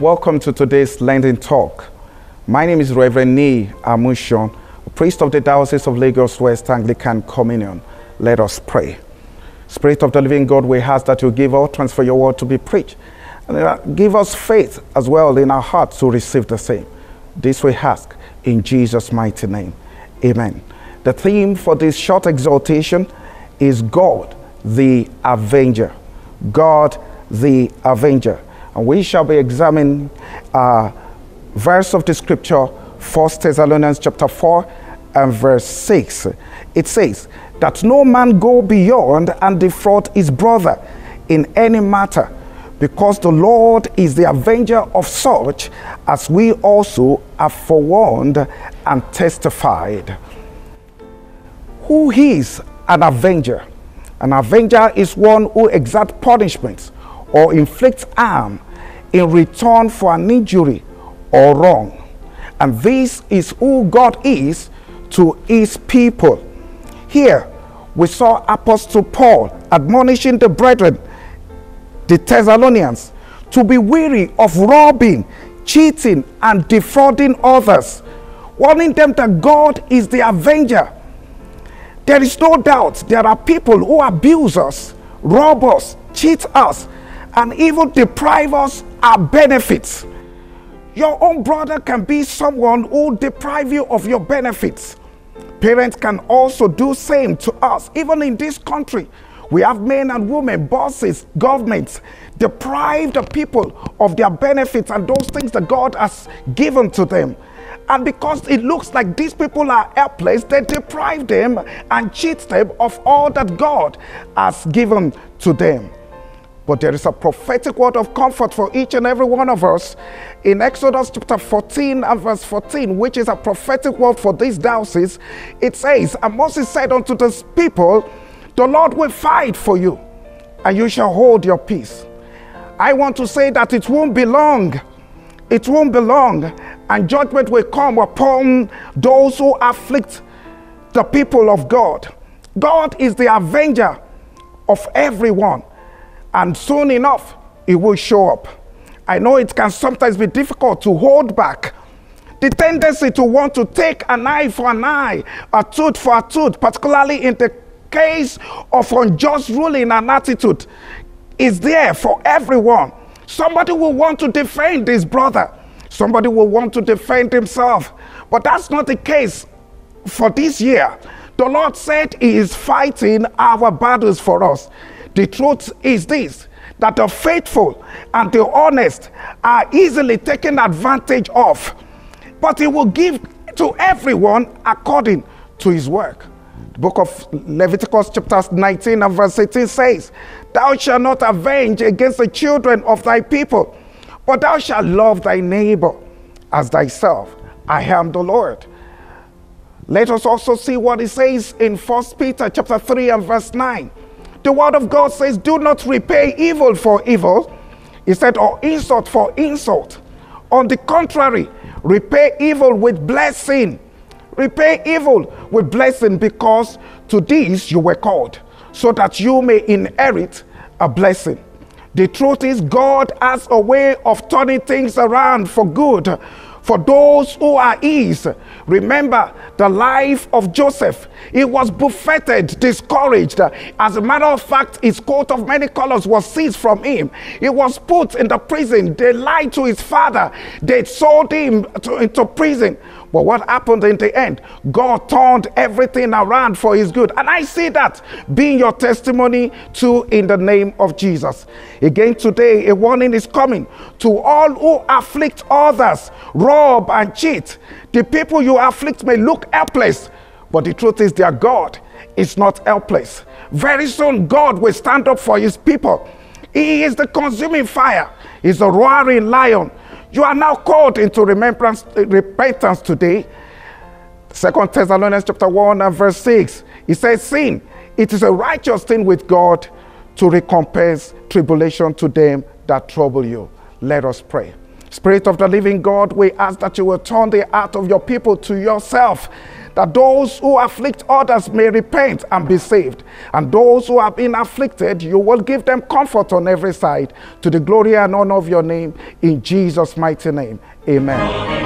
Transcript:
Welcome to today's Lenten Talk. My name is Reverend Niyi Amusan, priest of the Diocese of Lagos West Anglican Communion. Let us pray. Spirit of the living God, we ask that you give utterance for your word to be preached. And uh, give us faith as well in our hearts to receive the same. This we ask in Jesus' mighty name. Amen. The theme for this short exhortation is God the Avenger. God the Avenger. And we shall be examining a verse of the scripture, 1 Thessalonians chapter 4 and verse 6. It says, That no man go beyond and defraud his brother in any matter, because the Lord is the avenger of such, as we also have forewarned and testified. Who is an avenger? An avenger is one who exacts punishment or inflict harm in return for an injury or wrong. And this is who God is to his people. Here we saw Apostle Paul admonishing the brethren, the Thessalonians, to be weary of robbing, cheating, and defrauding others, warning them that God is the avenger. There is no doubt there are people who abuse us, rob us, cheat us, and even deprive us our benefits. Your own brother can be someone who deprive you of your benefits. Parents can also do same to us. Even in this country, we have men and women, bosses, governments, deprive the people of their benefits and those things that God has given to them. And because it looks like these people are helpless, they deprive them and cheat them of all that God has given to them. But there is a prophetic word of comfort for each and every one of us in Exodus chapter 14 and verse 14, which is a prophetic word for these diocese. It says, And Moses said unto this people, The Lord will fight for you, and you shall hold your peace. I want to say that it won't be long. It won't be long, and judgment will come upon those who afflict the people of God. God is the avenger of everyone and soon enough, it will show up. I know it can sometimes be difficult to hold back. The tendency to want to take an eye for an eye, a tooth for a tooth, particularly in the case of unjust ruling and attitude, is there for everyone. Somebody will want to defend his brother. Somebody will want to defend himself. But that's not the case for this year. The Lord said He is fighting our battles for us. The truth is this that the faithful and the honest are easily taken advantage of, but He will give to everyone according to His work. The book of Leviticus, chapter 19 and verse 18 says, Thou shalt not avenge against the children of thy people, but thou shalt love thy neighbor as thyself. I am the Lord. Let us also see what it says in 1 Peter chapter 3 and verse 9. The word of God says, Do not repay evil for evil. He said, or insult for insult. On the contrary, repay evil with blessing. Repay evil with blessing because to this you were called, so that you may inherit a blessing. The truth is, God has a way of turning things around for good for those who are his. Remember the life of Joseph. He was buffeted, discouraged. As a matter of fact, his coat of many colors was seized from him. He was put in the prison. They lied to his father. They sold him to, into prison. But what happened in the end? God turned everything around for his good. And I see that being your testimony too in the name of Jesus. Again, today, a warning is coming to all who afflict others, rob and cheat. The people you afflict may look helpless, but the truth is, their God is not helpless. Very soon, God will stand up for his people. He is the consuming fire, he's the roaring lion. You are now called into remembrance, uh, repentance today. Second Thessalonians chapter 1 and verse 6. He says, Sin, it is a righteous thing with God to recompense tribulation to them that trouble you. Let us pray. Spirit of the living God, we ask that you will turn the heart of your people to yourself, that those who afflict others may repent and be saved. And those who have been afflicted, you will give them comfort on every side to the glory and honor of your name. In Jesus' mighty name, amen.